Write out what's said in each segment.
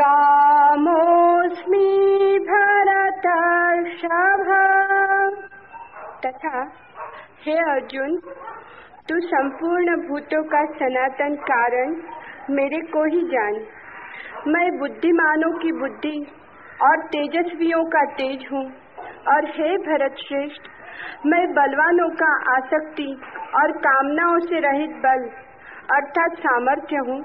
कामोऽस्मि भरतर्षभ। तथा, हे अर्जुन, तू संपूर्ण भूतों का सनातन कारण मेरे को ही जान। मैं बुद्धिमानों की बुद्धि और तेजस्वियों का तेज हूँ। और हे भरत श्रेष्ठ मैं बलवानों का आसक्ति और कामनाओं से रहित बल अर्थात सामर्थ्य हूँ।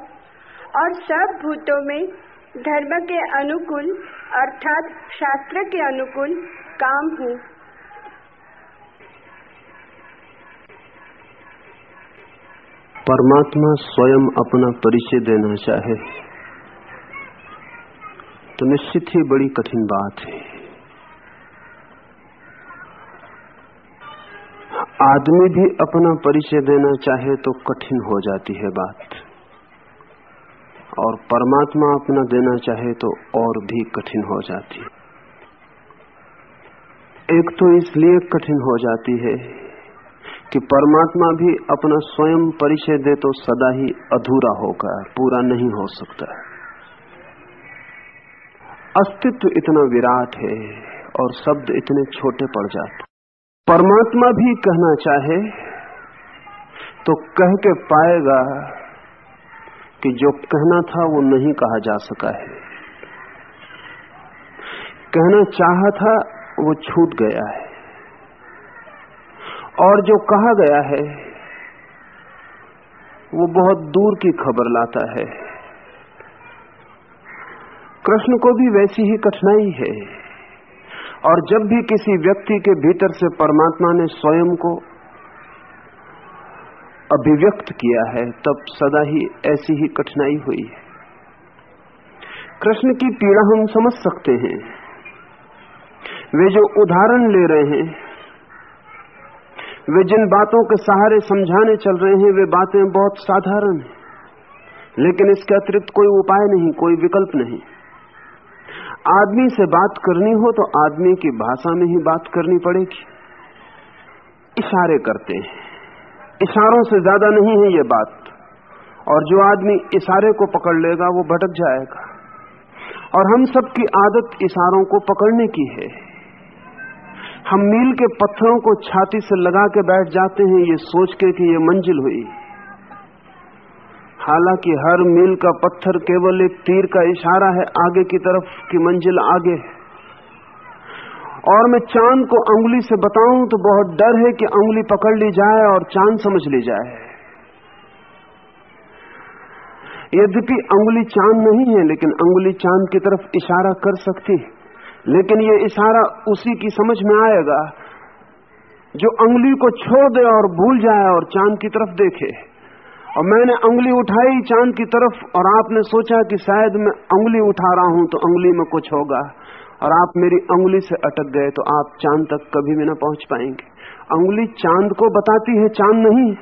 और सब भूतों में धर्म के अनुकूल, अर्थात शास्त्र के अनुकूल काम हूँ। परमात्मा स्वयं अपना परिचय देना चाहे तो निश्चित ही बड़ी कठिन बात है। आदमी भी अपना परिचय देना चाहे तो कठिन हो जाती है बात। और परमात्मा अपना देना चाहे तो और भी कठिन हो जाती है। एक तो इसलिए कठिन हो जाती है कि परमात्मा भी अपना स्वयं परिचय दे तो सदा ही अधूरा होगा, पूरा नहीं हो सकता। अस्तित्व इतना विराट है और शब्द इतने छोटे पड़ जाते। परमात्मा भी कहना चाहे तो कह के पाएगा कि जो कहना था वो नहीं कहा जा सका है। कहना चाहा था, वो छूट गया है। और जो कहा गया है, वो बहुत दूर की खबर लाता है। कृष्ण को भी वैसी ही कठिनाई है। और जब भी किसी व्यक्ति के भीतर से परमात्मा ने स्वयं को अभिव्यक्त किया है, तब सदा ही ऐसी ही कठिनाई हुई है। कृष्ण की पीड़ा हम समझ सकते हैं। वे जो उदाहरण ले रहे हैं, वे जिन बातों के सहारे समझाने चल रहे हैं, वे बातें बहुत साधारण हैं। लेकिन इसके अतिरिक्त कोई उपाय नहीं, कोई विकल्प नहीं। आदमी से बात करनी हो तो आदमी की भाषा में ही बात करनी पड़ेगी। इशारे करते हैं। इशारों से ज़्यादा नहीं है ये बात। और जो आदमी इशारे को पकड़ लेगा, वो भटक जाएगा। और हम सबकी आदत इशारों को पकड़ने की है। हम मील के पत्थरों को छाती से लगा के बैठ जाते हैं, ये सोच के कि ये मंजिल हुई। हालाँकि हर मील का पत्थर केवल एक तीर का इशारा है, आगे की तरफ़ की मंजिल आगे है। और मैं चाँद को अंगुली से बताऊँ तो बहुत डर है कि अंगुली पकड़ ली जाए और चाँद समझ ली जाए। यद्यपि अंगुली चाँद नहीं है, लेकिन अंगुली चाँद की तरफ़ इशारा कर सकती है। लेकिन ये इशारा उसी की समझ में आएगा जो अंगुली को छोड़ दे और भूल जाए और चाँद की तरफ़ देखे। और मैंने अंगुली उठाई चाँद की तरफ़ और आपने सोचा कि शायद मैं अंगुली उठा रहा हूँ तो अंगुली में कुछ होगा। और आप मेरी अंगुली से अटक गए तो आप चाँद तक कभी भी ना पहुँच पाएँगे। अंगुली चाँद को बताती है, चाँद नहीं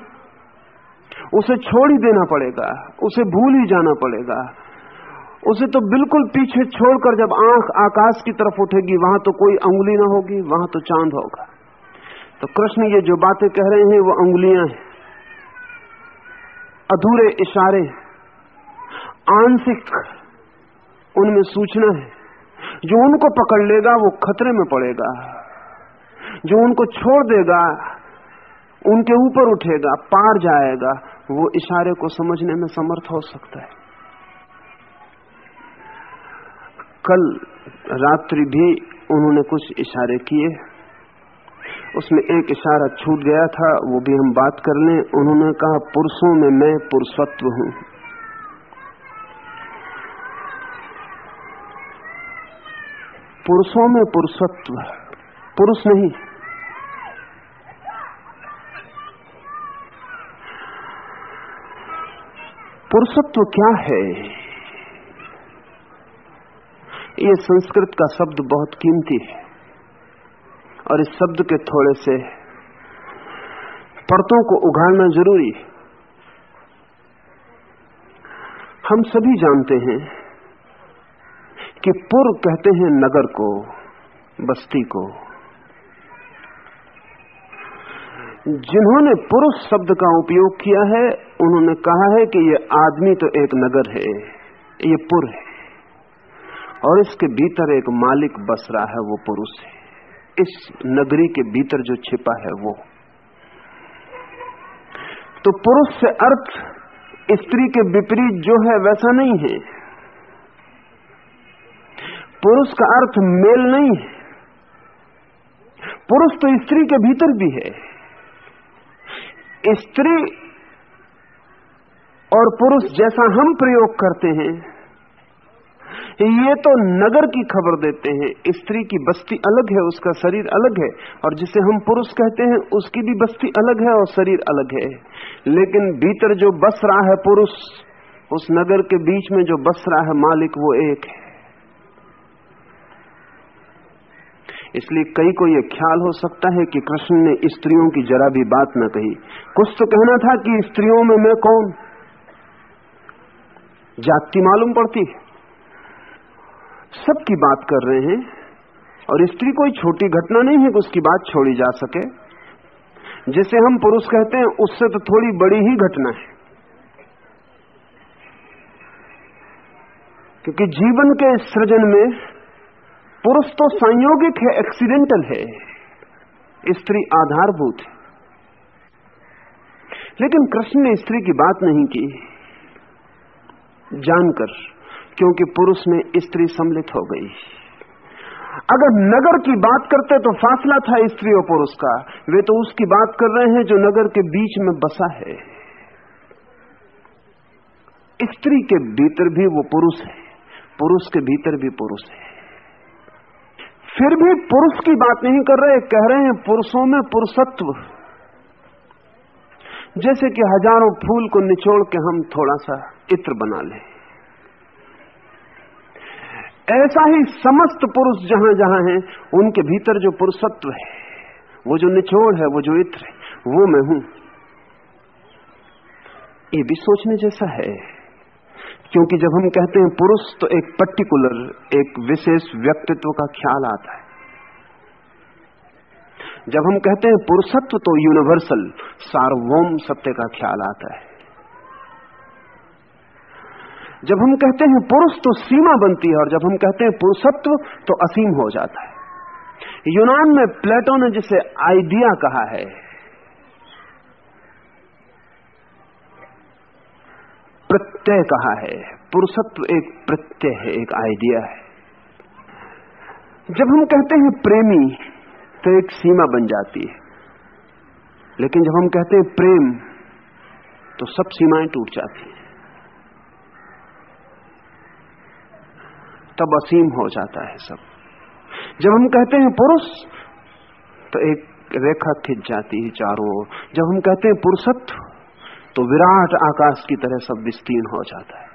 उसे छोड़ ही देना पड़ेगा, उसे भूल ही जाना पड़ेगा। उसे तो बिल्कुल पीछे छोड़कर जब आँख आकाश की तरफ़ उठेगी, वहाँ तो कोई अंगुली ना होगी, वहाँ तो चाँद होगा। तो कृष्ण ये जो बातें कह रहे हैं, वो अंगुलियाँ हैं। अधूरे इशारे, आंशिक उनमें सूचना है। जो उनको पकड़ लेगा वो खतरे में पड़ेगा। जो उनको छोड़ देगा, उनके ऊपर उठेगा, पार जाएगा, वो इशारे को समझने में समर्थ हो सकता है। कल रात्रि भी उन्होंने कुछ इशारे किए। उसमें एक इशारा छूट गया था, वो भी हम बात कर लें। उन्होंने कहा, पुरुषों में मैं पुरुषत्व हूँ। पुरुषों में पुरुषत्व पुरुष नहीं। पुरुषत्व क्या है? ये संस्कृत का शब्द बहुत कीमती है। और इस शब्द के थोड़े से परतों को उघाड़ना ज़रूरी है। हम सभी जानते हैं कि पुर कहते हैं नगर को, बस्ती को। जिन्होंने पुरुष शब्द का उपयोग किया है, उन्होंने कहा है कि ये आदमी तो एक नगर है, ये पुर है। और इसके भीतर एक मालिक बस रहा है, वो पुरुष है। इस नगरी के भीतर जो छिपा है, वो। तो पुरुष से अर्थ, स्त्री के विपरीत जो है, वैसा नहीं है। पुरुष का अर्थ मेल नहीं है। पुरुष तो स्त्री के भीतर भी है। स्त्री और पुरुष जैसा हम प्रयोग करते हैं, ये तो नगर की खबर देते हैं। स्त्री की बस्ती अलग है, उसका शरीर अलग है, और जिसे हम पुरुष कहते हैं, उसकी भी बस्ती अलग है और शरीर अलग है। लेकिन भीतर जो बस रहा है पुरुष, उस नगर के बीच में जो बस रहा है मालिक, वो एक है। इसलिए कई को यह ख्याल हो सकता है कि कृष्ण ने स्त्रियों की जरा भी बात न कही। कुछ तो कहना था कि स्त्रियों में मैं कौन? जाति मालूम पड़ती सबकी बात कर रहे हैं और स्त्री कोई छोटी घटना नहीं है कि उसकी बात छोड़ी जा सके। जिसे हम पुरुष कहते हैं, उससे तो थोड़ी बड़ी ही घटना है। क्योंकि जीवन के सृजन में पुरुष तो संयोगिक है एक्सीडेंटल है। स्त्री आधारभूत है। लेकिन कृष्ण ने स्त्री की बात नहीं की। जानकर, क्योंकि पुरुष में स्त्री सम्मिलित हो गई। अगर नगर की बात करते तो फासला था स्त्री और पुरुष का। वे तो उसकी बात कर रहे हैं जो नगर के बीच में बसा है। स्त्री के भीतर भी वो पुरुष है। पुरुष के भीतर भी पुरुष है। फिर भी पुरुष की बात नहीं कर रहे, कह रहे हैं पुरुषों में पुरुषत्व। जैसे कि हज़ारों फूल को निचोड़ के हम थोड़ा सा इत्र बना लें। ऐसा ही समस्त पुरुष जहाँ जहाँ हैं, उनके भीतर जो पुरुषत्व है, वो जो निचोड़ है, वो जो इत्र है, वो मैं हूँ। ये भी सोचने जैसा है। क्योंकि जब हम कहते हैं पुरुष तो एक पर्टिकुलर एक विशेष व्यक्तित्व का ख्याल आता है। जब हम कहते हैं पुरुषत्व तो यूनिवर्सल सार्वभौम सत्य का ख्याल आता है। जब हम कहते हैं पुरुष तो सीमा बनती है, और जब हम कहते हैं पुरुषत्व तो असीम हो जाता है। यूनान में प्लेटो ने जिसे आइडिया कहा है प्रत्यय कहा है? पुरुषत्व एक प्रत्यय है, एक आइडिया है। जब हम कहते हैं प्रेमी तो एक सीमा बन जाती है। लेकिन जब हम कहते हैं प्रेम तो सब सीमाएँ टूट जाती हैं। तब असीम हो जाता है सब। जब हम कहते हैं पुरुष तो एक रेखा खिंच जाती है चारों ओर। जब हम कहते हैं पुरुषत्व तो विराट आकाश की तरह सब विस्तीर्ण हो जाता है।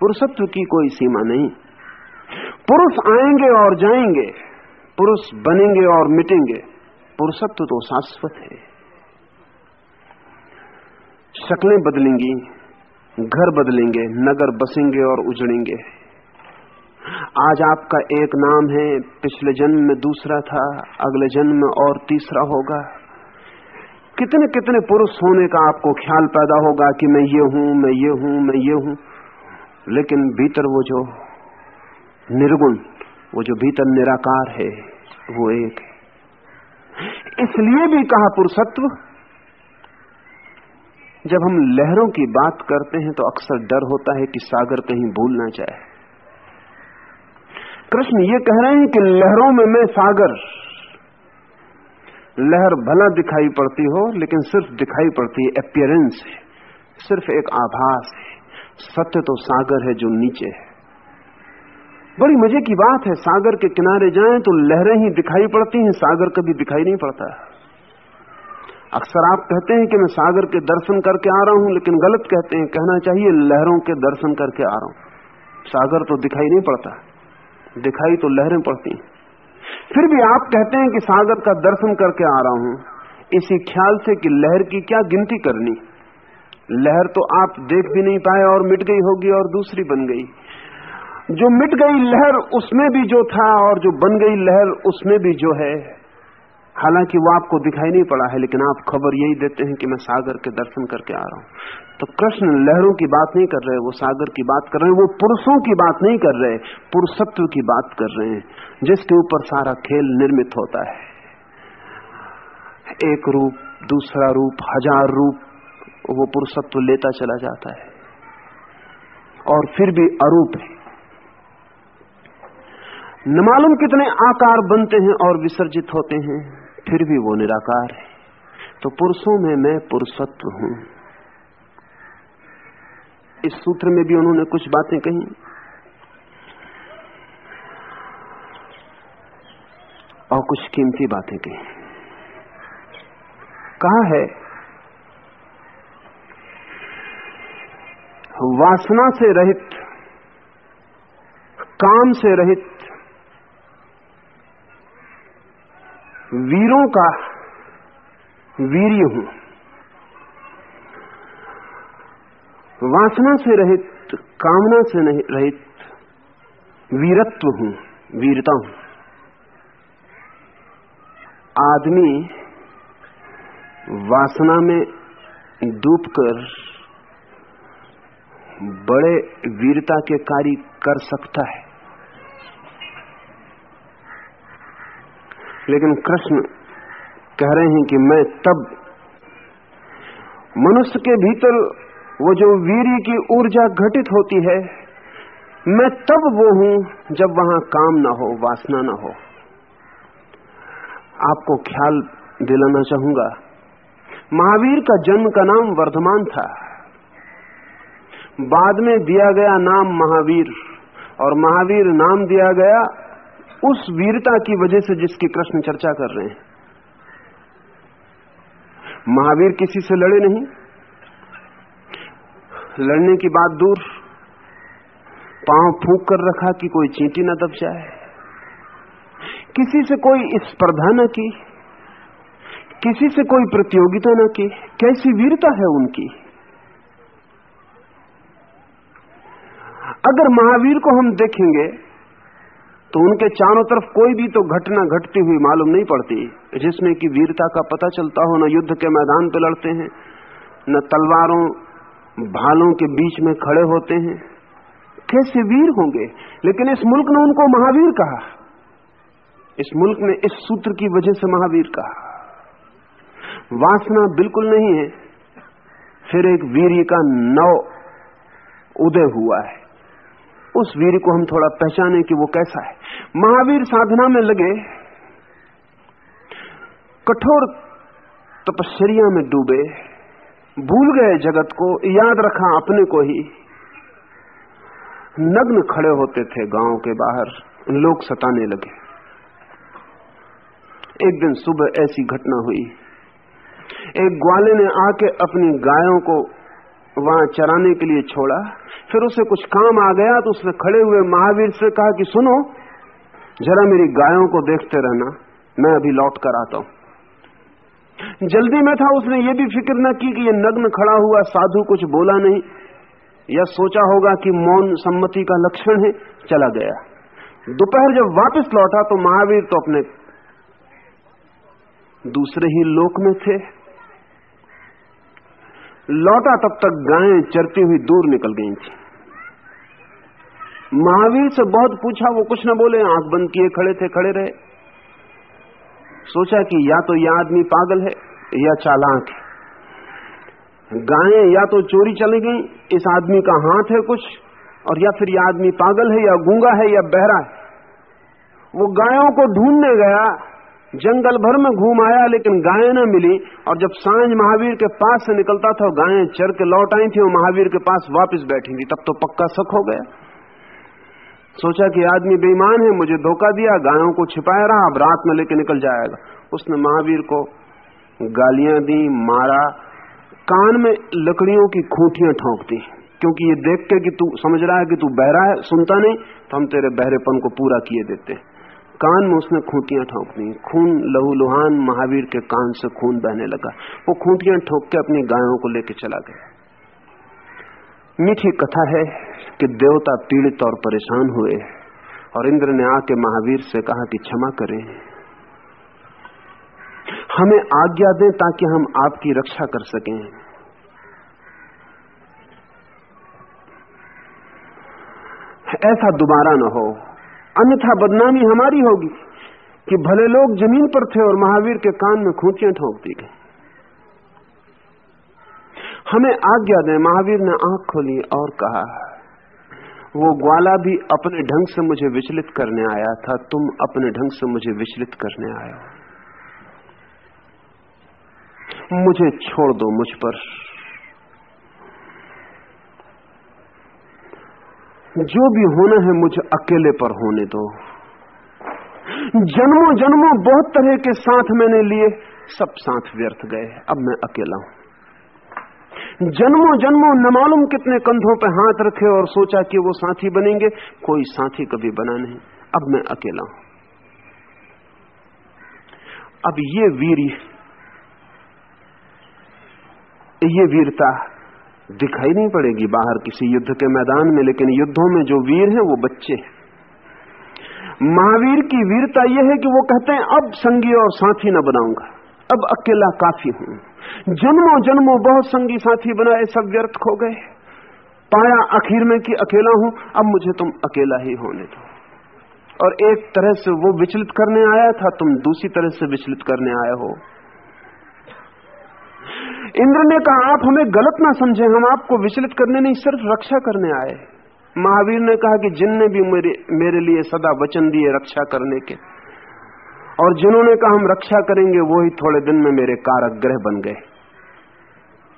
पुरुषत्व की कोई सीमा नहीं। पुरुष आएँगे और जाएँगे, पुरुष बनेंगे और मिटेंगे, पुरुषत्व तो शाश्वत है। शक्लें बदलेंगी, घर बदलेंगे, नगर बसेंगे और उजड़ेंगे। आज आपका एक नाम है, पिछले जन्म में दूसरा था, अगले जन्म में और तीसरा होगा। कितने कितने पुरुष होने का आपको ख्याल पैदा होगा कि मैं ये हूँ, मैं ये हूँ, मैं ये हूँ? लेकिन भीतर वो जो निर्गुण, वो जो भीतर निराकार है, वो एक है। इसलिए भी कहा पुरुषत्व, जब हम लहरों की बात करते हैं तो अक्सर डर होता है कि सागर कहीं भूल ना जाए। कृष्ण ये कह रहे हैं कि लहरों में मैं सागर लहर भला दिखाई पड़ती हो, लेकिन सिर्फ़ दिखाई पड़ती है अपियरेंस है। सिर्फ़ एक आभास है। सत्य तो सागर है जो नीचे है। बड़ी मज़े की बात है, सागर के किनारे जाएँ तो लहरें ही दिखाई पड़ती हैं, सागर कभी दिखाई नहीं पड़ता। अक्सर आप कहते हैं कि मैं सागर के दर्शन करके आ रहा हूँ, लेकिन गलत कहते हैं, कहना चाहिए लहरों के दर्शन करके आ रहा हूँ। सागर तो दिखाई नहीं पड़ता। दिखाई तो लहरें पड़ती हैं। फिर भी आप कहते हैं कि सागर का दर्शन करके आ रहा हूँ। इसी ख्याल से कि लहर की क्या गिनती करनी। लहर तो आप देख भी नहीं पाए और मिट गई होगी और दूसरी बन गई। जो मिट गई लहर उसमें भी जो था और जो बन गई लहर उसमें भी जो है। हालाँकि वो आपको दिखाई नहीं पड़ा है, लेकिन आप खबर यही देते हैं कि मैं सागर के दर्शन करके आ रहा हूँ। तो कृष्ण लहरों की बात नहीं कर रहे, वो सागर की बात कर रहे हैं, वो पुरुषों की बात नहीं कर रहे, पुरुषत्व की बात कर रहे हैं, जिसके ऊपर सारा खेल निर्मित होता है। एक रूप, दूसरा रूप, हज़ार रूप, वो पुरुषत्व लेता चला जाता है। और फिर भी अरूप है। न मालूम कितने आकार बनते हैं और विसर्जित होते हैं, फिर भी वो निराकार है। तो पुरुषों में मैं पुरुषत्व हूँ। इस सूत्र में भी उन्होंने कुछ बातें कही। और कुछ कीमती बातें कही। कहा है, वासना से रहित, काम से रहित, वीरों का वीर्य हूँ। वासना से रहित, कामना से नहीं, रहित वीरत्व हूँ, वीरता हूँ। आदमी वासना में डूबकर बड़े वीरता के कार्य कर सकता है। लेकिन कृष्ण कह रहे हैं कि मैं तब मनुष्य के भीतर वो जो वीर्य की ऊर्जा घटित होती है, मैं तब वो हूँ जब वहाँ काम ना हो, वासना ना हो। आपको ख्याल दिलाना चाहूँगा, महावीर का जन्म का नाम वर्धमान था। बाद में दिया गया नाम महावीर, और महावीर नाम दिया गया उस वीरता की वजह से जिसकी कृष्ण चर्चा कर रहे हैं। महावीर किसी से लड़े नहीं लड़ने की बात दूर। पाँव फूक कर रखा कि कोई चींटी न दब जाए। किसी से कोई स्पर्धा न की। किसी से कोई प्रतियोगिता न की। कैसी वीरता है उनकी। अगर महावीर को हम देखेंगे तो उनके चारों तरफ़ कोई भी तो घटना घटती हुई मालूम नहीं पड़ती, जिसमें कि वीरता का पता चलता हो, न युद्ध के मैदान पे लड़ते हैं, न तलवारों भालों के बीच में खड़े होते हैं। कैसे वीर होंगे? लेकिन इस मुल्क ने उनको महावीर कहा। इस मुल्क ने इस सूत्र की वजह से महावीर कहा। वासना बिल्कुल नहीं है। फिर एक वीर का नव उदय हुआ है। उस वीर को हम थोड़ा पहचाने कि वो कैसा है। महावीर साधना में लगे। कठोर तपश्चर्या में डूबे। भूल गए जगत को, याद रखा अपने को ही। नग्न खड़े होते थे गाँव के बाहर। लोग सताने लगे। एक दिन सुबह ऐसी घटना हुई। एक ग्वाले ने आके अपनी गायों को वहाँ चराने के लिए छोड़ा। फिर उसे कुछ काम आ गया तो उसने खड़े हुए महावीर से कहा कि सुनो, जरा मेरी गायों को देखते रहना। मैं अभी लौट कर आता हूँ। जल्दी में था, उसने ये भी फ़िक्र न की कि ये नग्न खड़ा हुआ साधु कुछ बोला नहीं। या सोचा होगा कि मौन सम्मति का लक्षण है, चला गया। दोपहर जब वापस लौटा तो महावीर तो अपने दूसरे ही लोक में थे। लौटा तब तक गायें चरती हुई दूर निकल गई थी। महावीर से बहुत पूछा, वो कुछ न बोले, आँख बंद किए खड़े थे, खड़े रहे। सोचा कि या तो यह आदमी पागल है, या चालाक है। गायें या तो चोरी चली गई, इस आदमी का हाथ है कुछ, और या फिर यह आदमी पागल है, या गूँगा है, या बहरा है। वो गायों को ढूँढने गया, जंगल भर में घूम आया, लेकिन गायें न मिली, और जब साँझ महावीर के पास से निकलता था गायें चर के लौट आई थी और महावीर के पास वापस बैठी थी, तब तो पक्का शक हो गया। सोचा कि आदमी बेईमान है, मुझे धोखा दिया, गायों को छिपाया रहा, अब रात में लेके निकल जाएगा। उसने महावीर को गालियाँ दी, मारा, कान में लकड़ियों की खूंटियाँ ठोंक दी। क्योंकि ये देख के कि तू, समझ रहा है कि तू बहरा है, सुनता नहीं तो हम तेरे बहरेपन को पूरा किए देते। कान में उसने खूंटियाँ ठोंक दी। खून लहूलुहान महावीर के कान से खून बहने लगा। वो खूंटियाँ ठोक के अपनी गायों को लेके चला गया। मीठी कथा है। कि देवता पीड़ित और परेशान हुए और इंद्र ने आके महावीर से कहा कि क्षमा करें। हमें आज्ञा दें ताकि हम आपकी रक्षा कर सकें। ऐसा दोबारा न हो। अन्यथा बदनामी हमारी होगी कि भले लोग ज़मीन पर थे और महावीर के कान में खूंटियाँ ठोक दी गई। हमें आज्ञा दें, महावीर ने आँख खोली और कहा वो ग्वाला भी अपने ढंग से मुझे विचलित करने आया था, तुम अपने ढंग से मुझे विचलित करने आए हो। मुझे छोड़ दो मुझ पर। जो भी होना है मुझे अकेले पर होने दो। जन्मों जन्मों बहुत तरह के साथ मैंने लिए, सब साथ व्यर्थ गए, अब मैं अकेला हूँ। जन्मों जन्मों न मालूम कितने कंधों पर हाथ रखे और सोचा कि वो साथी बनेंगे। कोई साथी कभी बना नहीं। अब मैं अकेला हूँ। अब ये वीर, ये वीरता दिखाई नहीं पड़ेगी बाहर किसी युद्ध के मैदान में, लेकिन युद्धों में जो वीर हैं, वो बच्चे हैं। महावीर की वीरता यह है कि वो कहते हैं, अब संगी और साथी न बनाऊँगा। अब अकेला काफ़ी हूँ। जन्मों जन्मों बहुत संगी साथी बनाए सब व्यर्थ खो गए। पाया आखिर में कि अकेला हूँ, अब मुझे तुम अकेला ही होने दो। और एक तरह से वो विचलित करने आया था, तुम दूसरी तरह से विचलित करने आए हो। इंद्र ने कहा, आप हमें गलत ना समझे, हम आपको विचलित करने नहीं, सिर्फ़ रक्षा करने आए। महावीर ने कहा कि जिनने भी मेरे मेरे लिए सदा वचन दिए रक्षा करने के और जिन्होंने कहा हम रक्षा करेंगे, वो ही थोड़े दिन में मेरे कारक ग्रह बन गए।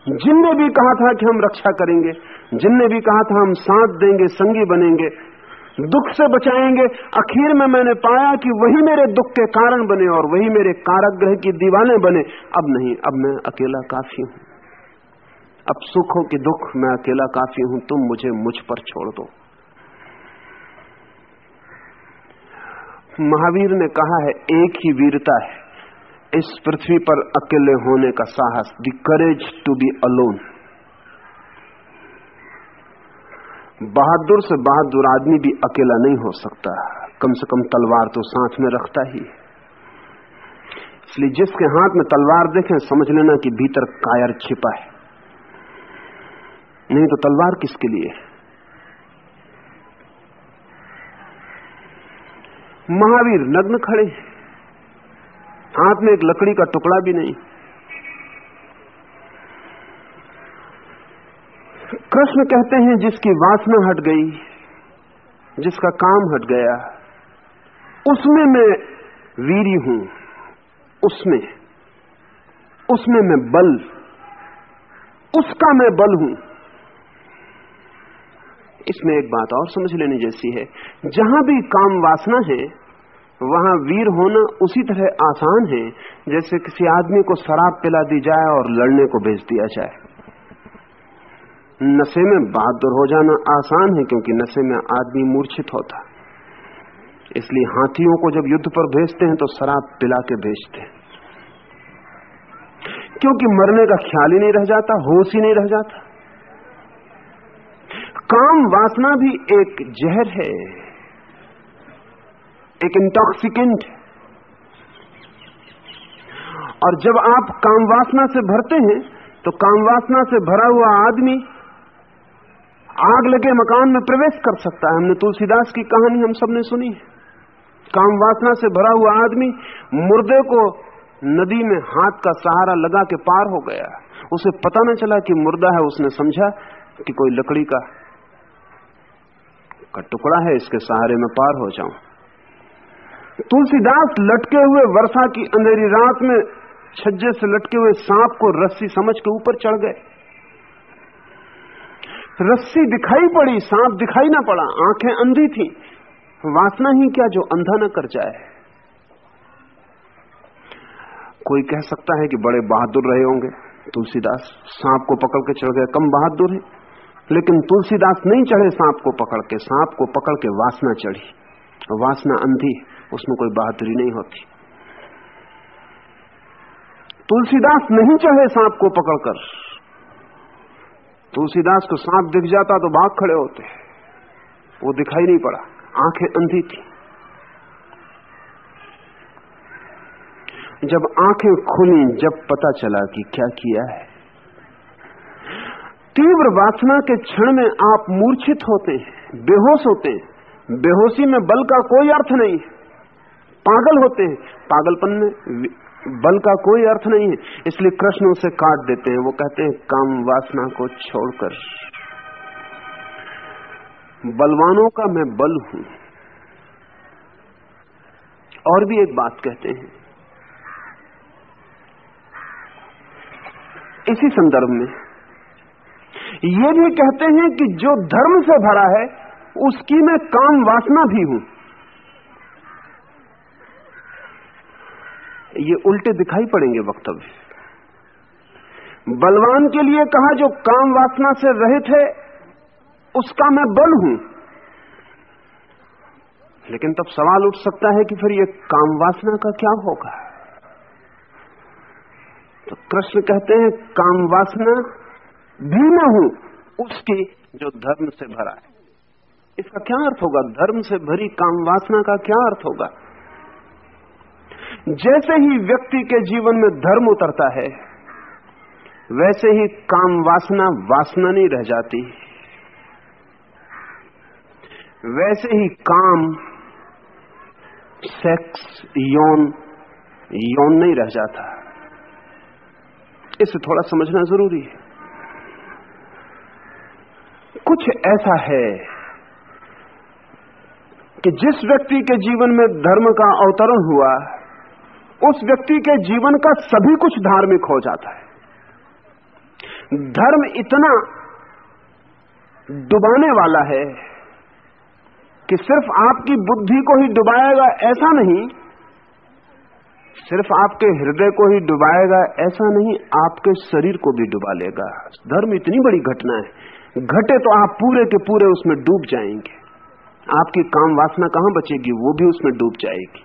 जिनने भी कहा था कि हम रक्षा करेंगे, जिनने भी कहा था हम साथ देंगे, संगी बनेंगे, दुख से बचाएँगे आखिर में मैंने पाया कि वही मेरे दुख के कारण बने और वही मेरे कारक ग्रह की दीवाने बने। अब नहीं, अब मैं अकेला काफ़ी हूँ। अब सुख कि दुख मैं अकेला काफ़ी हूँ, तुम मुझे मुझ पर छोड़ दो। महावीर ने कहा है, एक ही वीरता है। इस पृथ्वी पर अकेले होने का साहस the courage to be alone बहादुर से बहादुर आदमी भी अकेला नहीं हो सकता। कम से कम तलवार तो साथ में रखता ही। इसलिए जिसके हाथ में तलवार देखें, समझ लेना कि भीतर कायर छिपा है। नहीं तो तलवार किसके लिए? महावीर नग्न खड़े हाथ में एक लकड़ी का टुकड़ा भी नहीं। कृष्ण कहते हैं, जिसकी वासना हट गई, जिसका काम हट गया, उसमें मैं वीरी हूँ, उसमें उसमें मैं बल, उसका मैं बल हूँ। इसमें एक बात और समझ लेने जैसी है। जहाँ भी काम वासना है, वहाँ वीर होना उसी तरह आसान है, जैसे किसी आदमी को शराब पिला दी जाए और लड़ने को भेज दिया जाए। नशे में बहादुर हो जाना आसान है, क्योंकि नशे में आदमी मूर्छित होता इसलिए हाथियों को जब युद्ध पर भेजते हैं तो शराब पिला के भेजते हैं। क्योंकि मरने का ख्याल ही नहीं रह जाता, होश ही नहीं रह जाता। काम वासना भी एक जहर है, एक इंटॉक्सिकेंट और जब आप काम वासना से भरते हैं तो काम वासना से भरा हुआ आदमी आग लगे मकान में प्रवेश कर सकता है। हमने तुलसीदास की कहानी हम सबने सुनी है। काम वासना से भरा हुआ आदमी मुर्दे को नदी में हाथ का सहारा लगा के पार हो गया। उसे पता न चला कि मुर्दा है, उसने समझा कि कोई लकड़ी का का टुकड़ा है, इसके सहारे में पार हो जाऊँ। तुलसीदास लटके हुए वर्षा की अंधेरी रात में छज्जे से लटके हुए सांप को रस्सी समझ के ऊपर चढ़ गए। रस्सी दिखाई पड़ी, सांप दिखाई ना पड़ा, आँखें अंधी थी। वासना ही क्या जो अंधा न कर जाए। कोई कह सकता है कि बड़े बहादुर रहे होंगे, तुलसीदास। सांप को पकड़ के चढ़ गए, कम बहादुर है। लेकिन तुलसीदास नहीं चढ़े सांप को पकड़ के, सांप को पकड़ के वासना चढ़ी। वासना अंधी, उसमें कोई बहादुरी नहीं होती। तुलसीदास नहीं चढ़े सांप को पकड़कर। तुलसीदास को सांप दिख जाता तो भाग खड़े होते। वो दिखाई नहीं पड़ा, आँखें अंधी थी। जब आँखें खुली, जब पता चला कि क्या किया है तीव्र वासना के क्षण में आप मूर्छित होते हैं, बेहोश होते हैं। बेहोशी में बल का कोई अर्थ नहीं। पागल होते हैं। पागलपन में बल का कोई अर्थ नहीं है। इसलिए कृष्ण उसे काट देते हैं। वो कहते हैं, काम वासना को छोड़कर। बलवानों का मैं बल हूँ। और भी एक बात कहते हैं। इसी संदर्भ में ये भी कहते हैं कि जो धर्म से भरा है, उसकी मैं काम वासना भी हूँ। ये उल्टे दिखाई पड़ेंगे वक्तव्य। बलवान के लिए कहा जो काम वासना से रहित है, उसका मैं बल हूँ। लेकिन तब सवाल उठ सकता है कि फिर ये काम वासना का क्या होगा? तो कृष्ण कहते हैं, काम वासना भी हूँ, उसकी जो धर्म से भरा है। इसका क्या अर्थ होगा? धर्म से भरी काम वासना का क्या अर्थ होगा? जैसे ही व्यक्ति के जीवन में धर्म उतरता है, वैसे ही काम वासना वासना नहीं रह जाती। वैसे ही काम सेक्स यौन यौन नहीं रह जाता। इसे थोड़ा समझना ज़रूरी है। कुछ ऐसा है कि जिस व्यक्ति के जीवन में धर्म का अवतरण हुआ, उस व्यक्ति के जीवन का सभी कुछ धार्मिक हो जाता है। धर्म इतना डुबाने वाला है कि सिर्फ़ आपकी बुद्धि को ही डुबाएगा ऐसा नहीं, सिर्फ़ आपके हृदय को ही डुबाएगा ऐसा नहीं, आपके शरीर को भी डुबा लेगा। धर्म इतनी बड़ी घटना है घटे तो आप पूरे के पूरे उसमें डूब जाएँगे। आपकी काम वासना कहाँ बचेगी? वो भी उसमें डूब जाएगी।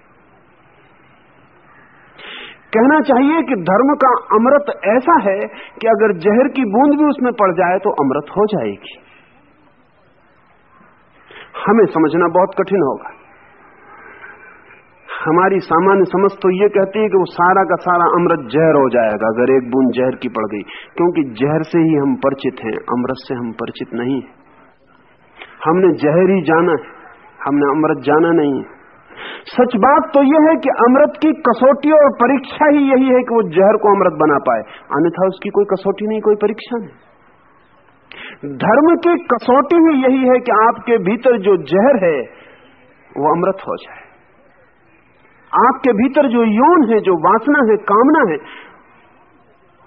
कहना चाहिए कि धर्म का अमृत ऐसा है कि अगर जहर की बूंद भी उसमें पड़ जाए तो अमृत हो जाएगी। हमें समझना बहुत कठिन होगा। हमारी सामान्य समझ तो ये कहती है कि वो सारा का सारा अमृत जहर हो जाएगा, अगर एक बूंद जहर की पड़ गई। क्योंकि जहर से ही हम परिचित हैं, अमृत से हम परिचित नहीं हमने जहर ही जाना है, हमने अमृत जाना नहीं है। सच बात तो यह है कि अमृत की कसौटी और परीक्षा ही यही है कि वो जहर को अमृत बना पाए। अन्यथा उसकी कोई कसौटी नहीं, कोई परीक्षा नहीं। धर्म की कसौटी ही यही है कि आपके भीतर जो जहर है, वो अमृत हो जाए। आपके भीतर जो यौन है, जो वासना है, कामना है,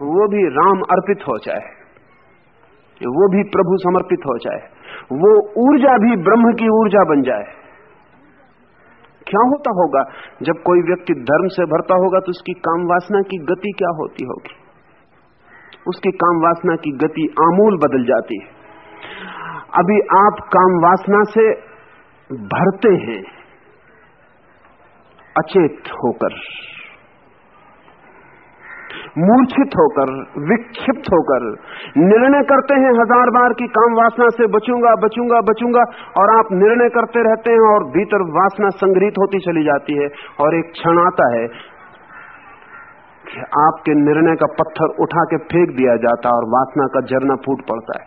वो भी राम अर्पित हो जाए। वो भी प्रभु समर्पित हो जाए। वो ऊर्जा भी ब्रह्म की ऊर्जा बन जाए। क्या होता होगा? जब कोई व्यक्ति धर्म से भरता होगा तो उसकी काम वासना की गति क्या होती होगी? उसकी काम वासना की गति आमूल बदल जाती है। अभी आप काम वासना से भरते हैं। अचेत होकर, मूर्छित होकर, विक्षिप्त होकर, निर्णय करते हैं हज़ार बार की काम वासना से बचूँगा बचूँगा बचूँगा, और आप निर्णय करते रहते हैं और भीतर वासना संग्रहित होती चली जाती है, और एक क्षण आता है कि आपके निर्णय का पत्थर उठा के फेंक दिया जाता है और वासना का झरना फूट पड़ता है।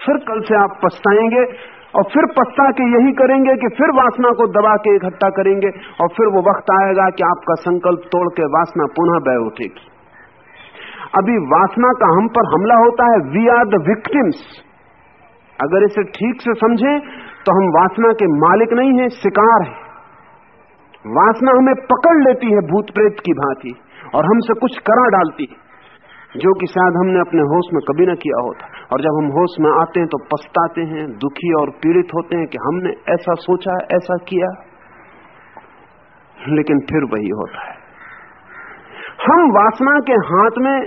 फिर कल से आप पछताएँगे और फिर पछता के यही करेंगे कि फिर वासना को दबा के इकट्ठा करेंगे और फिर वो वक्त आएगा कि आपका संकल्प तोड़ के वासना पुनः बह उठेगी। अभी वासना का हम पर हमला होता है। वी आर द विक्टिम्स अगर इसे ठीक से समझें तो हम वासना के मालिक नहीं है, शिकार है। वासना हमें पकड़ लेती है भूत प्रेत की भांति और हमसे कुछ करा डालती है। जो कि शायद हमने अपने होश में कभी ना किया होता। और जब हम होश में आते हैं तो पछताते हैं, दुखी और पीड़ित होते हैं कि हमने ऐसा सोचा, ऐसा किया। लेकिन फिर वही होता है। हम वासना के हाथ में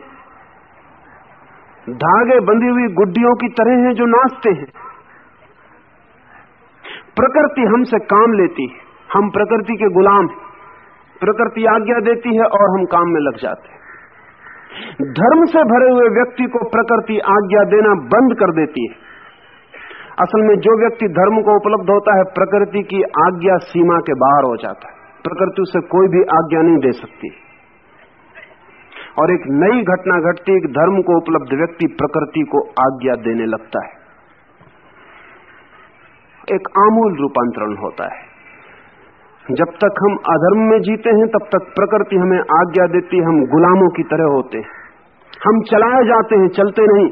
धागे बंधी हुई गुड्डियों की तरह हैं जो नाचते हैं। प्रकृति हमसे काम लेती है। हम प्रकृति के गुलाम प्रकृति आज्ञा देती है और हम काम में लग जाते हैं। धर्म से भरे हुए व्यक्ति को प्रकृति आज्ञा देना बंद कर देती है। असल में जो व्यक्ति धर्म को उपलब्ध होता है, प्रकृति की आज्ञा सीमा के बाहर हो जाता है। प्रकृति उसे कोई भी आज्ञा नहीं दे सकती। और एक नई घटना घटती, एक धर्म को उपलब्ध व्यक्ति प्रकृति को आज्ञा देने लगता है। एक आमूल रूपांतरण होता है। जब तक हम अधर्म में जीते हैं, तब तक प्रकृति हमें आज्ञा देती है, हम गुलामों की तरह होते हैं। हम चलाए जाते हैं, चलते नहीं।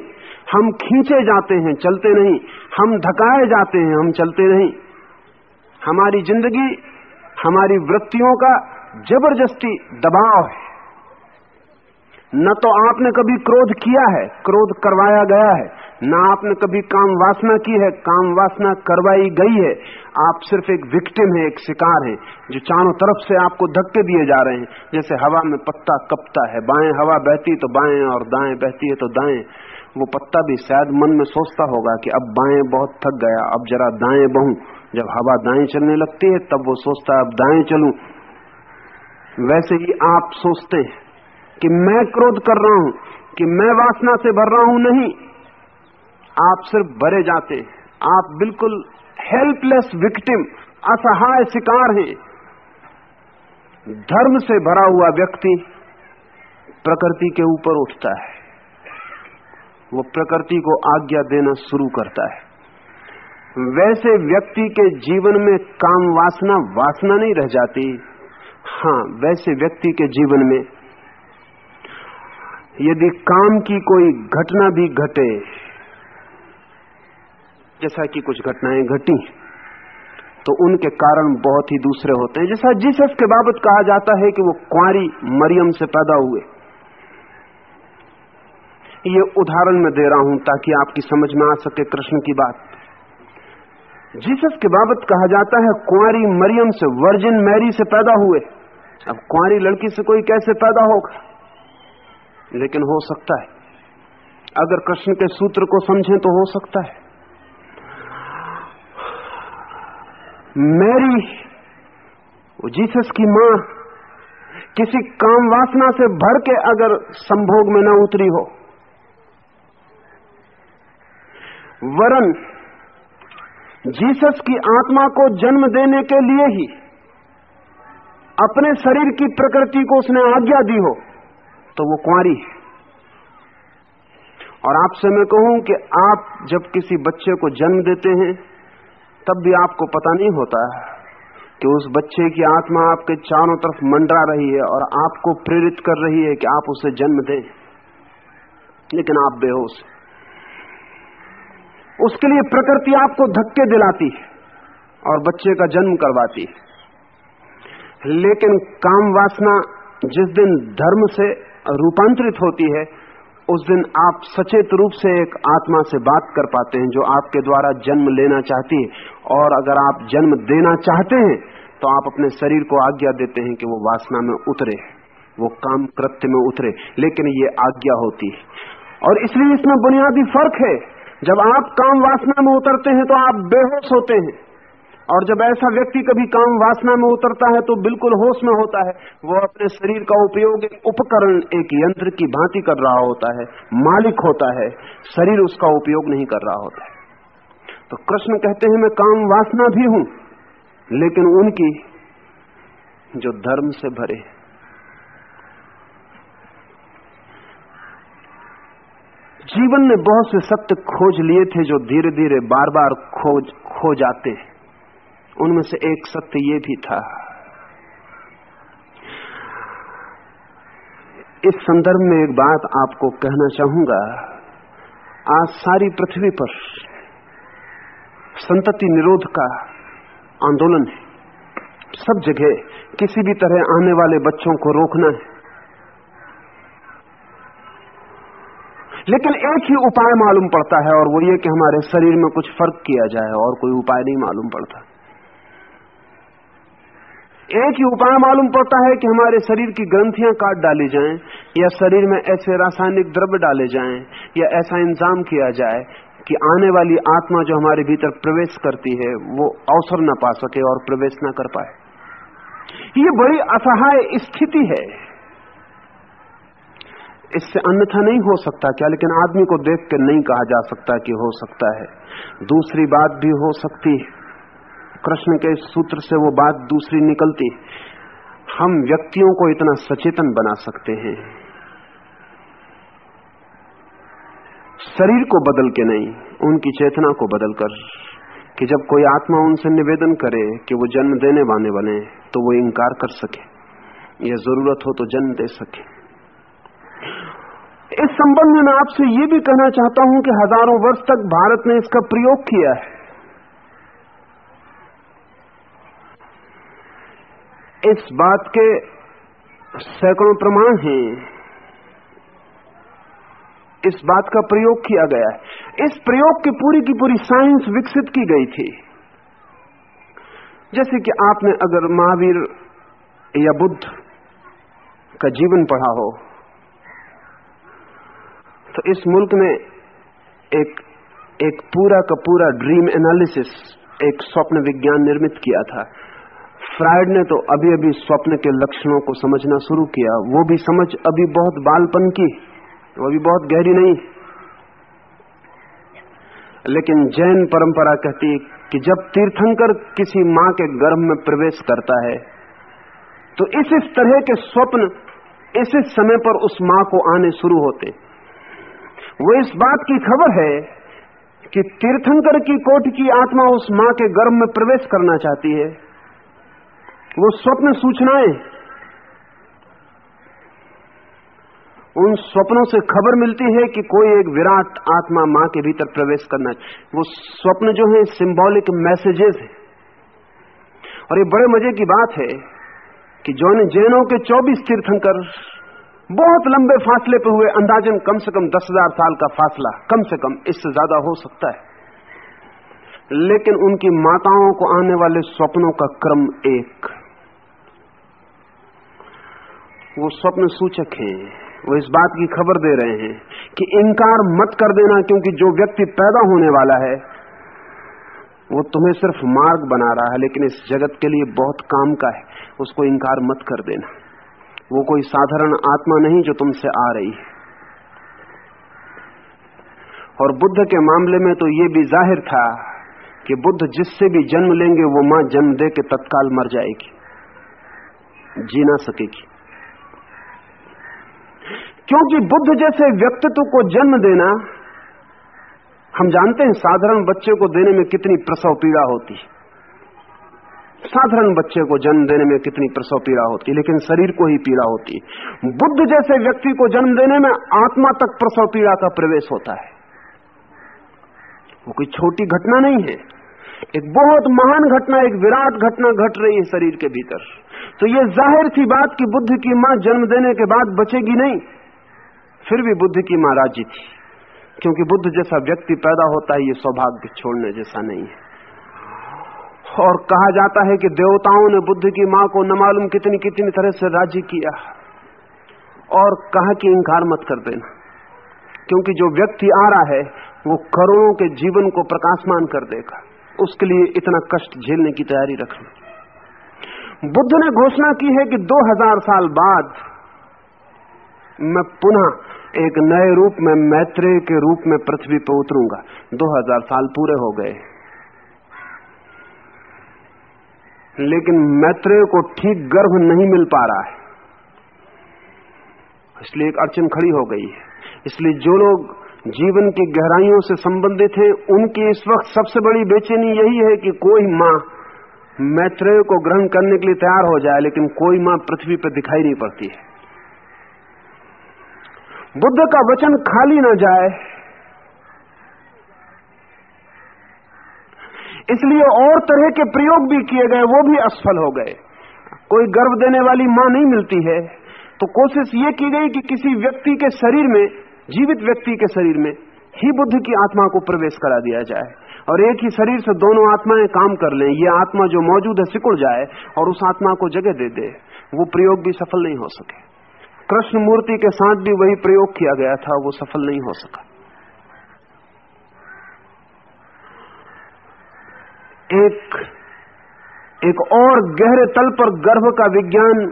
हम खींचे जाते हैं, चलते नहीं। हम धकाए जाते हैं, हम चलते नहीं। हमारी ज़िंदगी, हमारी वृत्तियों का ज़बरदस्ती दबाव है। न तो आपने कभी क्रोध किया है, क्रोध करवाया गया है। न आपने कभी काम वासना की है, काम वासना करवाई गई है। आप सिर्फ़ एक विक्टिम है, एक शिकार है, जो चारों तरफ़ से आपको धक्के दिए जा रहे हैं। जैसे हवा में पत्ता कपता है, बाएँ हवा बहती तो बाएँ और दाएँ बहती है तो दाएँ। वो पत्ता भी शायद मन में सोचता होगा कि अब बाएँ बहुत थक गया, अब जरा दाएँ बहू। जब हवा दाएँ चलने लगती है, तब वो सोचता है, अब दाएँ चलू। वैसे ही आप सोचते हैं कि मैं क्रोध कर रहा हूँ, कि मैं वासना से भर रहा हूँ, नहीं। आप सिर्फ़ भरे जाते आप बिल्कुल हेल्पलेस विक्टिम असहाय शिकार हैं। धर्म से भरा हुआ व्यक्ति प्रकृति के ऊपर उठता है। वो प्रकृति को आज्ञा देना शुरू करता है। वैसे व्यक्ति के जीवन में काम वासना वासना नहीं रह जाती। हाँ वैसे व्यक्ति के जीवन में यदि काम की कोई घटना भी घटे जैसा कि कुछ घटनाएँ घटी तो उनके कारण बहुत ही दूसरे होते हैं। जैसा जीसस के बाबत कहा जाता है कि वो कुंवारी मरियम से पैदा हुए। ये उदाहरण मैं दे रहा हूँ ताकि आपकी समझ में आ सके कृष्ण की बात। जीसस के बाबत कहा जाता है, कुंवारी मरियम से वर्जिन मैरी से पैदा हुए। अब कुंवारी लड़की से कोई कैसे पैदा होगा? लेकिन हो सकता है। अगर कृष्ण के सूत्र को समझें तो हो सकता है। मैरी जीसस की माँ, किसी काम वासना से भर के अगर संभोग में न उतरी हो। वरन, जीसस की आत्मा को जन्म देने के लिए ही अपने शरीर की प्रकृति को उसने आज्ञा दी हो तो वो कुंवारी है। और आपसे मैं कहूँ कि आप जब किसी बच्चे को जन्म देते हैं तब भी आपको पता नहीं होता कि उस बच्चे की आत्मा आपके चारों तरफ़ मंडरा रही है और आपको प्रेरित कर रही है कि आप उसे जन्म दें। लेकिन आप बेहोश उसके लिए प्रकृति आपको धक्के दिलाती है और बच्चे का जन्म करवाती है। लेकिन काम वासना जिस दिन धर्म से रूपांतरित होती है उस दिन आप सचेत रूप से एक आत्मा से बात कर पाते हैं जो आपके द्वारा जन्म लेना चाहती है। और अगर आप जन्म देना चाहते हैं तो आप अपने शरीर को आज्ञा देते हैं कि वो वासना में उतरे, वो काम कृत्य में उतरे, लेकिन ये आज्ञा होती है। और इसलिए इसमें बुनियादी फ़र्क है, जब आप काम वासना में उतरते हैं तो आप बेहोश होते हैं। और जब ऐसा व्यक्ति कभी काम वासना में उतरता है तो बिल्कुल होश में होता है। वो अपने शरीर का उपयोग एक उपकरण, एक यंत्र की भांति कर रहा होता है। मालिक होता है। शरीर उसका उपयोग नहीं कर रहा होता तो कृष्ण कहते हैं, मैं काम वासना भी हूँ, लेकिन उनकी जो धर्म से भरे जीवन में बहुत से सत्य खोज लिए थे जो धीरे धीरे बार बार खोज, खो जाते हैं। उनमें से एक सत्य ये भी था। इस संदर्भ में एक बात आपको कहना चाहूँगा। आज सारी पृथ्वी पर संतति निरोध का आंदोलन है। सब जगह किसी भी तरह आने वाले बच्चों को रोकना है। लेकिन एक ही उपाय मालूम पड़ता है और वो ये कि हमारे शरीर में कुछ फ़र्क किया जाए और कोई उपाय नहीं मालूम पड़ता। एक ही उपाय मालूम पड़ता है कि हमारे शरीर की ग्रंथियाँ काट डाली जाएँ, या शरीर में ऐसे रासायनिक द्रव्य डाले जाएँ, या ऐसा इंतज़ाम किया जाए कि आने वाली आत्मा जो हमारे भीतर प्रवेश करती है, वो अवसर न पा सके और प्रवेश न कर पाए। ये बड़ी असहाय स्थिति है। इससे अन्यथा नहीं हो सकता क्या? लेकिन आदमी को देख कर नहीं कहा जा सकता कि हो सकता है। दूसरी बात भी हो सकती कृष्ण के सूत्र से वो बात दूसरी निकलती। हम व्यक्तियों को इतना सचेतन बना सकते हैं। शरीर को बदल के नहीं, उनकी चेतना को बदल कर कि जब कोई आत्मा उनसे निवेदन करे कि वो जन्म देने वाले बने तो वो इंकार कर सके। या ज़रूरत हो तो जन्म दे सके। इस संबंध में मैं आपसे ये भी कहना चाहता हूँ कि हज़ारों वर्ष तक भारत ने इसका प्रयोग किया है। इस बात के सैकड़ों प्रमाण हैं। इस बात का प्रयोग किया गया है। इस प्रयोग की पूरी की पूरी साइंस विकसित की गई थी। जैसे कि आपने अगर महावीर या बुद्ध का जीवन पढ़ा हो तो इस मुल्क में एक एक पूरा का पूरा ड्रीम एनालिसिस, एक स्वप्न विज्ञान निर्मित किया था। फ्राइड ने तो अभी अभी स्वप्न के लक्षणों को समझना शुरू किया। वो भी समझ अभी बहुत बालपन की, वो भी बहुत गहरी नहीं। लेकिन जैन परंपरा कहती कि जब तीर्थंकर किसी माँ के गर्भ में प्रवेश करता है तो इस इस तरह के स्वप्न इस इस समय पर उस माँ को आने शुरू होते। वो इस बात की खबर है कि तीर्थंकर की कोट की आत्मा उस माँ के गर्भ में प्रवेश करना चाहती है। वो स्वप्न सूचनाएँ, उन स्वप्नों से खबर मिलती है कि कोई एक विराट आत्मा माँ के भीतर प्रवेश करना है वो स्वप्न जो है सिंबॉलिक मैसेजेस है। और ये बड़े मज़े की बात है कि जौन जैनों के 24 तीर्थंकर बहुत लंबे फासले पर हुए अंदाजन कम से कम दस हज़ार साल का फासला कम से कम इससे ज़्यादा हो सकता है। लेकिन उनकी माताओं को आने वाले स्वप्नों का क्रम एक वो स्वप्न सूचक हैं। वो इस बात की खबर दे रहे हैं कि इंकार मत कर देना क्योंकि जो व्यक्ति पैदा होने वाला है, वो तुम्हें सिर्फ़ मार्ग बना रहा है, लेकिन इस जगत के लिए बहुत काम का है। उसको इंकार मत कर देना। वो कोई साधारण आत्मा नहीं जो तुमसे आ रही है। और बुद्ध के मामले में तो ये भी ज़ाहिर था कि बुद्ध जिससे भी जन्म लेंगे, वो माँ जन्म दे के तत्काल मर जाएगी। जी ना सकेगी। क्योंकि बुद्ध जैसे व्यक्तित्व को जन्म देना, हम जानते हैं साधारण बच्चे को देने में कितनी प्रसव पीड़ा होती साधारण बच्चे को जन्म देने में कितनी प्रसव पीड़ा होती लेकिन शरीर को ही पीड़ा होती बुद्ध जैसे व्यक्ति को जन्म देने में आत्मा तक प्रसव पीड़ा का प्रवेश होता है। वो कोई छोटी घटना नहीं है। एक बहुत महान घटना, एक विराट घटना घट रही है शरीर के भीतर। तो ये ज़ाहिर थी बात कि बुद्ध की माँ जन्म देने के बाद बचेगी नहीं। फिर भी बुद्ध की माँ राज़ी थी। क्योंकि बुद्ध जैसा व्यक्ति पैदा होता है, ये सौभाग्य छोड़ने जैसा नहीं है। और कहा जाता है कि देवताओं ने बुद्ध की माँ को न मालूम कितनी कितनी तरह से राज़ी किया। और कहा कि इंकार मत कर देना। क्योंकि जो व्यक्ति आ रहा है, वो करोड़ों के जीवन को प्रकाशमान कर देगा। उसके लिए इतना कष्ट झेलने की तैयारी रखना बुद्ध ने घोषणा की है कि 2000 साल बाद मैं पुनः एक नए रूप में मैत्रेय के रूप में पृथ्वी पर उतरूँगा। 2000 साल पूरे हो गए। लेकिन मैत्रेय को ठीक गर्भ नहीं मिल पा रहा है। इसलिए एक अड़चन खड़ी हो गई है। इसलिए जो लोग जीवन की गहराइयों से संबंधित हैं, उनकी इस वक्त सबसे बड़ी बेचैनी यही है कि कोई माँ मैत्रेय को ग्रहण करने के लिए तैयार हो जाए, लेकिन कोई माँ पृथ्वी पर दिखाई नहीं पड़ती है। बुद्ध का वचन खाली ना जाए। इसलिए और तरह के प्रयोग भी किए गए, वो भी असफल हो गए। कोई गर्भ देने वाली माँ नहीं मिलती है। तो कोशिश ये की गई कि किसी व्यक्ति के शरीर में, जीवित व्यक्ति के शरीर में ही बुद्ध की आत्मा को प्रवेश करा दिया जाए। और एक ही शरीर से दोनों आत्माएँ काम कर लें, ये आत्मा जो मौजूद है, सिकुड़ जाए और उस आत्मा को जगह दे दे। वो प्रयोग भी सफल नहीं हो सके। कृष्ण मूर्ति के साथ भी वही प्रयोग किया गया था, वो सफल नहीं हो सका। एक एक और गहरे तल पर गर्भ का विज्ञान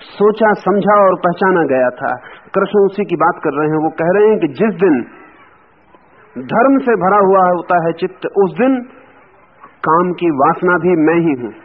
सोचा, समझा और पहचाना गया था। कृष्ण उसी की बात कर रहे हैं, वो कह रहे हैं कि जिस दिन धर्म से भरा हुआ होता है चित्त, उस दिन काम की वासना भी मैं ही हूँ।